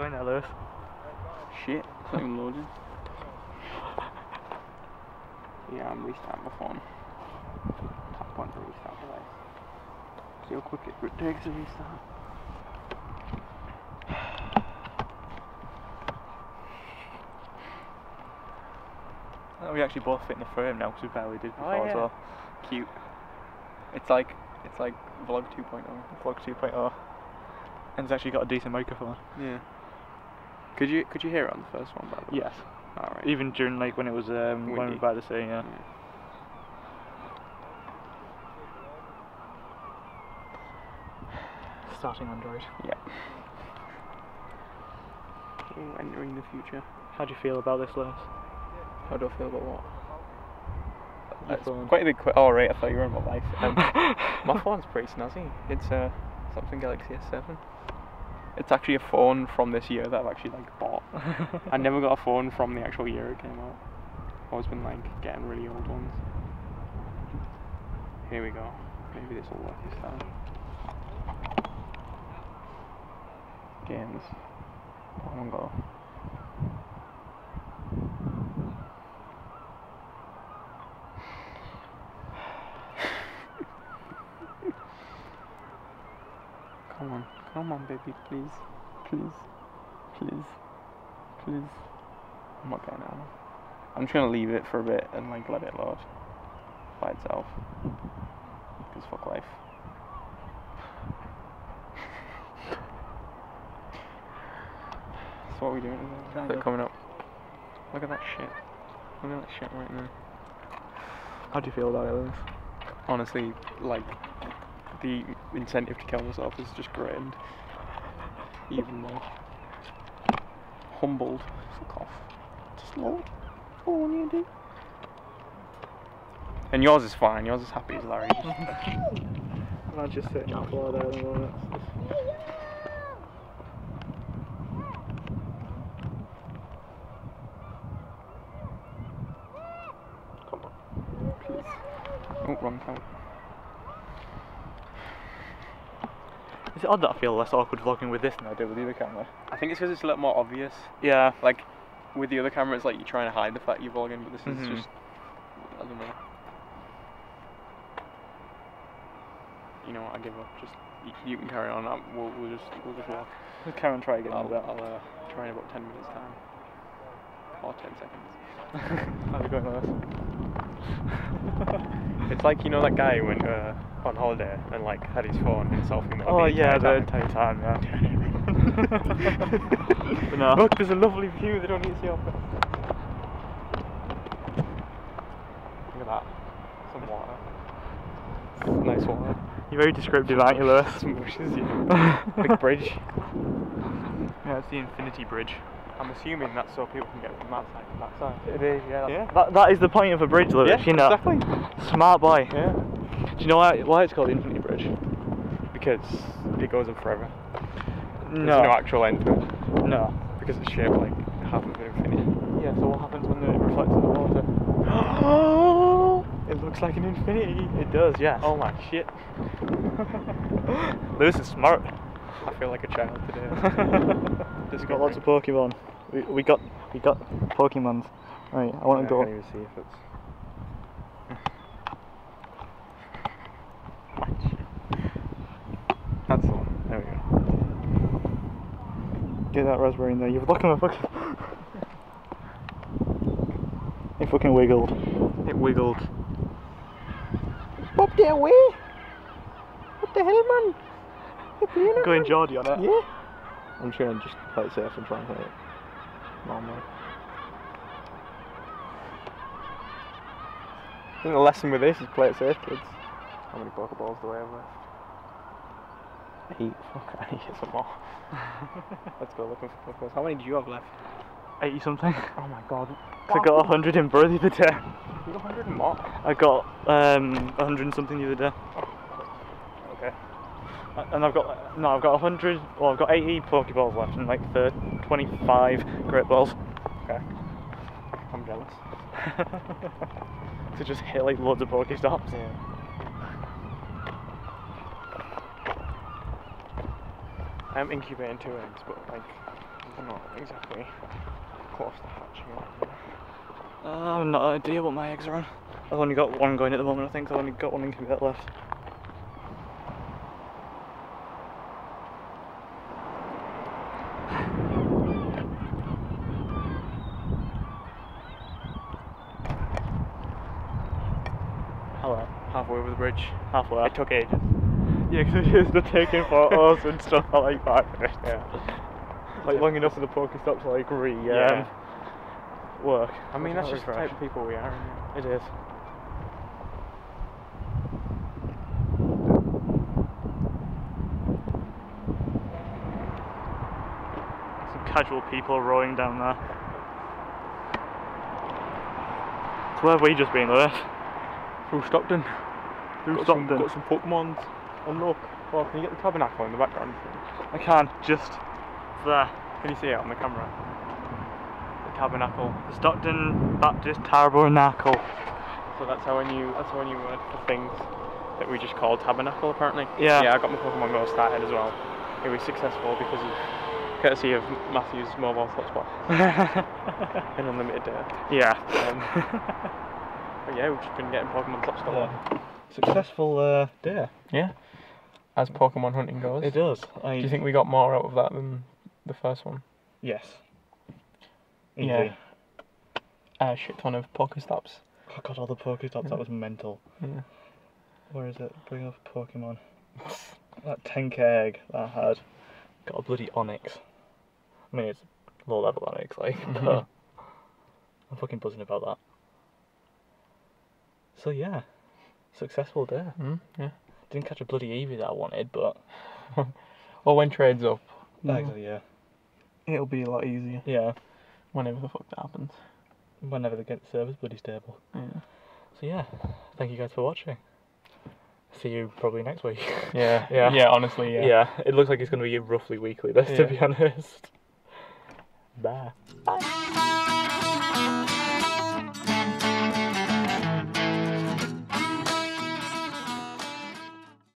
going there, Lewis? Shit, it's not even loading. Yeah, I'm restarting my phone. Tap one to restart the device. See how quick it takes to restart. Oh, we actually both fit in the frame now because we barely did Oh, before as yeah. well. Cute. It's like it's like vlog oh. 2.0. Vlog 2.0. And it's actually got a decent microphone. Yeah. Could you could you hear it on the first one by the way? Yes. Alright. Even during like when it was um, when we Windy. were by the sea, yeah. Yeah. Starting Android. Yeah. Oh, entering the future. How do you feel about this, Lewis? How do I feel about what? Your It's phone. quite a big. Qu- oh right, I thought you were on about life. Um, my phone's pretty snazzy. It's a Samsung Galaxy S7. It's actually a phone from this year that I've actually like bought. I never got a phone from the actual year it came out. I've always been like getting really old ones. Here we go. Maybe this will work this time. Games. Pokemon Go. Come on, come on, baby, please, please, please, please. I'm not getting out. I'm just gonna leave it for a bit and like let it load by itself. Cause fuck life. so what are we doing? Is it coming up? Look at that shit. Look at that shit right now. How do you feel about it, Lewis? honestly, like the incentive to kill myself is just greatened even more. Humbled. Fuck off. Just load. All you do. And yours is fine. Yours is happy as Larry. And I'm just sitting on the floor there at the moment. Come on. Please. Oh, wrong time. Is it odd that I feel less awkward vlogging with this than I do with the other camera? I think it's because it's a little more obvious. Yeah. Like with the other camera, it's like you're trying to hide the fact you're vlogging, but this Mhm. is just I don't know. You know what? I give up. Just you, you can carry on. i we'll, we'll just we'll just walk. Let's carry on try again I'll. I'll uh, try in about ten minutes time or ten seconds. How's it going, Lewis? It's like you know that guy when. uh, on holiday and like had his phone and selfie. Oh yeah, the entire entire time, yeah. No. Look, there's a lovely view. They don't need to see our. Look at that. Some water. Nice water. You're very descriptive, aren't you, Lewis? Some bushes, yeah. Big bridge. Yeah, it's the Infinity Bridge. I'm assuming that's so people can get from that side to that side. It is, yeah. Yeah. That, that is the point of a bridge, Lewis, Yeah, you know. exactly. Smart boy. Yeah. Do you know why, why it's called Infinity Bridge? Because it goes on forever. There's No. no actual end to it. No. Because it's shaped like half of infinity. Yeah, so what happens when it reflects in the water? it looks like an infinity. It does, yes. Oh my shit. Lewis is smart. I feel like a child today. We've got lots of Pokemon. We, we got we got Pokemons. Right, I want to I go. can't even see if it's. That's the one. There we go. Get that raspberry in there. You're looking at my fucking. it fucking wiggled. It wiggled. Bob the away! What the hell, man? Going Geordie on it. Yeah. I'm just gonna just play it safe and try and hit it. Normally. I think the lesson with this is play it safe, kids. How many Pokeballs do I have left? Eight. Fuck, I need to get some more. Let's go looking for Pokeballs. How many do you have left? 80 something. Oh my god. I got 100 in Burr the other day. You got 100 and more? I got um 100 and something the other day. Okay. And I've got no, I've got 100. Well, I've got 80 Pokeballs left and like thir 25 Great Balls. Okay. I'm jealous. to just hit like loads of Pokestops. Yeah. I'm incubating two eggs, but like They're not exactly close to hatching. Uh, I've no idea what my eggs are on. I've only got one going at the moment, I think. I've only got one incubator left. Hello. Halfway over the bridge. Halfway. It took ages. Yeah, because it used to taking photos and stuff like that. Yeah. Like long enough for the Pokestop to like re um, Yeah. work. I mean, that's just the type of people we are. It is. Some casual people rowing down there. So where have we just been, Lewis? Through Stockton. Through got Stockton. Some, got some Pokemons. And look. Oh, can you get the tabernacle in the background? I can, just there. Can you see it on the camera? The tabernacle. The Stockton Baptist Tabernacle. So that's our new that's our new word for things that we just call tabernacle apparently. Yeah. Yeah, I got my Pokemon Go started as well. It was successful because of courtesy of Matthew's mobile hotspot and unlimited data. yeah. Um, but yeah, we've just been getting Pokemon Top Stop. Successful uh, day. Yeah. As Pokemon hunting goes. It does. I, Do you think we got more out of that than the first one? Yes. Yeah. A shit ton of Pokestops. Oh god, all the Pokestops, that was mental. Yeah. Where is it? Bring up Pokemon. that 10k egg that I had got a bloody Onix. I mean, it's low level Onix, like, but I'm fucking buzzing about that. So yeah, successful day. Mm, yeah. Didn't catch a bloody Eevee that I wanted, but Well, when trade's up, actually, yeah, it'll be a lot easier. yeah. Whenever the fuck that happens. Whenever they get the servers bloody stable. Yeah. So yeah, thank you guys for watching. See you probably next week. Yeah. Yeah. Yeah. Honestly, yeah. yeah, it looks like it's going to be roughly weekly. This, Yeah. to be honest. Bye. Bye.